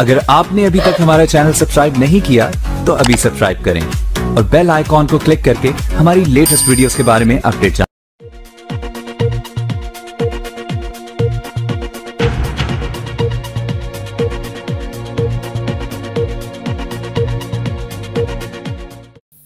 अगर आपने अभी तक हमारा चैनल सब्सक्राइब नहीं किया तो अभी सब्सक्राइब करें और बेल आइकॉन को क्लिक करके हमारी लेटेस्ट वीडियोस के बारे में अपडेट।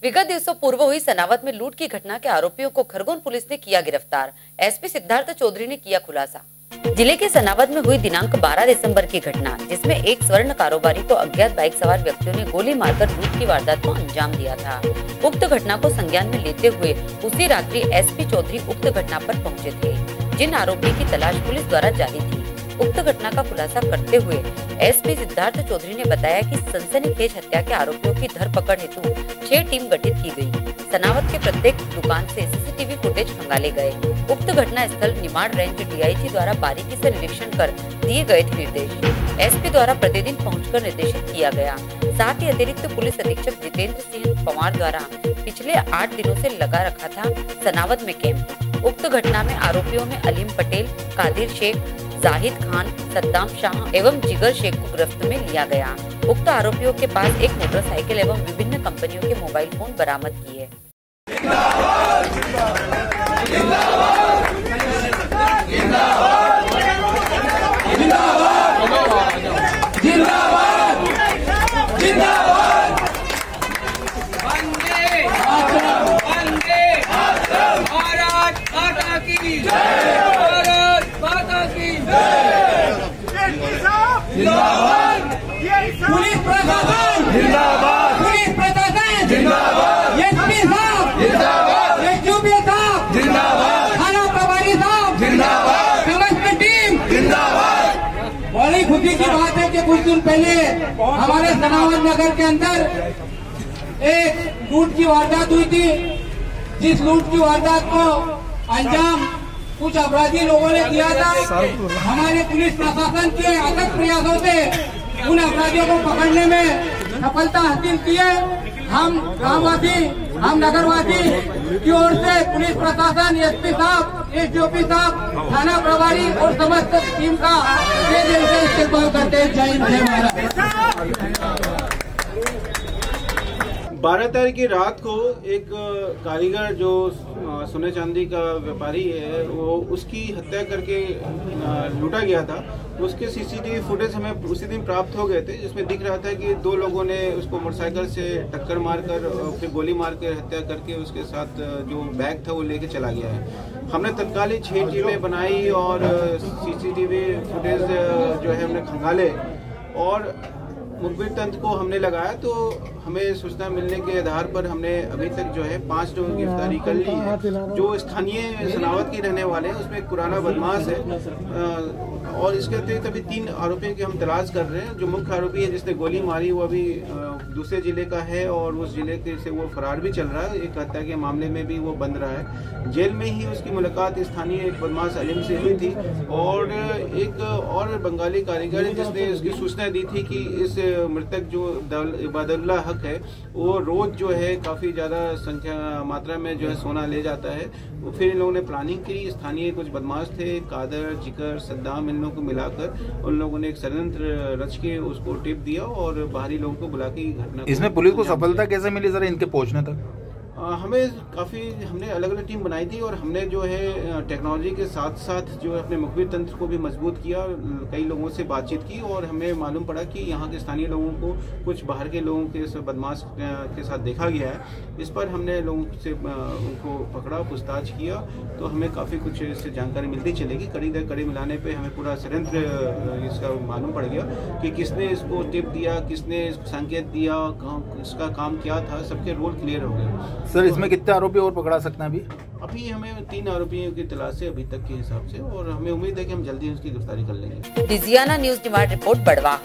विगत दिवसों पूर्व हुई सनावत में लूट की घटना के आरोपियों को खरगोन पुलिस ने किया गिरफ़्तार एसपी सिद्धार्थ चौधरी ने किया खुलासा ज़िले के सनावद में हुई दिनांक 12 दिसंबर की घटना, जिसमें एक स्वर्ण कारोबारी को अज्ञात बाइक सवार व्यक्तियों ने गोली मारकर लूट की वारदात को अंजाम दिया था। उक्त घटना को संज्ञान में लेते हुए उसी रात्रि एसपी चौधरी उक्त घटना पर पहुँचे थे, जिन आरोपी की तलाश पुलिस द्वारा जारी थी। उक्त घटना का खुलासा करते हुए एसपी सिद्धार्थ चौधरी ने बताया कि सनसनीखेज हत्या के आरोपियों की धरपकड़ हेतु छह टीम गठित की गई। सनावत के प्रत्येक दुकान से सीसीटीवी फुटेज खंगाले गए। उक्त घटना स्थल निमाड़ रेंज डीआईजी द्वारा बारीकी से निरीक्षण कर दिए गए थे निर्देश। एसपी द्वारा प्रतिदिन पहुंचकर निर्देशित किया गया। साथ ही अतिरिक्त पुलिस अधीक्षक जितेंद्र सिंह पवार द्वारा पिछले आठ दिनों से लगा रखा था सनावत में कैंप। उक्त घटना में आरोपियों में अलीम पटेल, कादिर शेख जाहिद खान, सद्दाम शाह एवं जिगर शेख को गिरफ्त में लिया गया। उक्त आरोपियों के पास एक मोटरसाइकिल एवं विभिन्न कंपनियों के मोबाइल फ़ोन बरामद किए। वंदे कुछ दिन पहले हमारे सनावत नगर के अंदर एक लूट की वारदात हुई थी, जिस लूट की वारदात को अंजाम कुछ अपराधी लोगों ने दिया था। हमारे पुलिस प्रशासन के अथक प्रयासों से उन अपराधियों को पकड़ने में सफलता हासिल की है। हम गांववासी हम नगरवासी की ओर से पुलिस प्रशासन, एसपी साहब, एसडीओपी साहब, थाना प्रभारी और समस्त टीम का से इस्तेमाल करते हैं। जय हिंद, जय महाराज बारह तारीख की रात को एक कारीगर जो सोने चांदी का व्यापारी है वो उसकी हत्या करके लूटा गया था। उसके सीसीटीवी फुटेज हमें उसी दिन प्राप्त हो गए थे जिसमें दिख रहा था कि दो लोगों ने उसको मोटरसाइकिल से टक्कर मारकर फिर गोली मार कर हत्या करके उसके साथ जो बैग था वो लेके चला गया है। हमने तत्काल ही छः टीमें बनाई और सीसीटीवी फुटेज जो है हमने खंगाले और मुखबिर तंत्र को हमने लगाया तो हमें सूचना मिलने के आधार पर हमने अभी तक जो है पाँच लोगों की गिरफ्तारी कर ली है। जो स्थानीय सनावत के रहने वाले हैं, उसमें एक पुराना बदमाश है और इसके अतिरिक्त अभी तीन आरोपियों की हम तलाश कर रहे हैं। जो मुख्य आरोपी है, जिसने गोली मारी, वो अभी दूसरे ज़िले का है और उस ज़िले के से वो फरार भी चल रहा है। एक हत्या के मामले में भी वो बंद रहा है। जेल में ही उसकी मुलाकात स्थानीय एक बदमाश अलीम से हुई थी और एक और बंगाली कारीगर है, जिसने उसकी सूचना दी थी कि इस मृतक जो दल- इबादुल्ला हक है, वो रोज जो है काफ़ी ज़्यादा संख्या, मात्रा में जो है सोना ले जाता है। फिर इन लोगों ने प्लानिंग की। स्थानीय कुछ बदमाश थे, कादर जिकर सद्दाम, इन लोगों को मिलाकर उन लोगों ने एक षडयंत्र रच के उसको टिप दिया और बाहरी लोगों को बुला के घटना इसमें पुलिस को सफलता कैसे मिली? सर इनके पहुँचने तक। हमें काफ़ी, हमने अलग अलग टीम बनाई थी और हमने जो है टेक्नोलॉजी के साथ साथ जो है अपने मुखबिर तंत्र को भी मज़बूत किया कई लोगों से बातचीत की और हमें मालूम पड़ा कि यहाँ के स्थानीय लोगों को कुछ बाहर के लोगों के बदमाश के साथ देखा गया है। इस पर हमने लोगों से उनको पकड़ा, पूछताछ किया तो हमें काफ़ी कुछ इससे जानकारी मिलती चलेगी। कड़ी दर कड़ी मिलाने पर हमें पूरा षडयंत्र इसका मालूम पड़ गया कि किसने इसको टिप दिया, किसने संकेत दिया इसका काम क्या था, सबके रोल क्लियर हो गए। सर इसमें कितने आरोपी और पकड़ा सकते हैं अभी? अभी हमें तीन आरोपियों की तलाश है अभी तक के हिसाब से और हमें उम्मीद है कि हम जल्दी उसकी गिरफ्तारी कर लेंगे। डिजियाना न्यूज़ डिमांड रिपोर्ट बड़वाह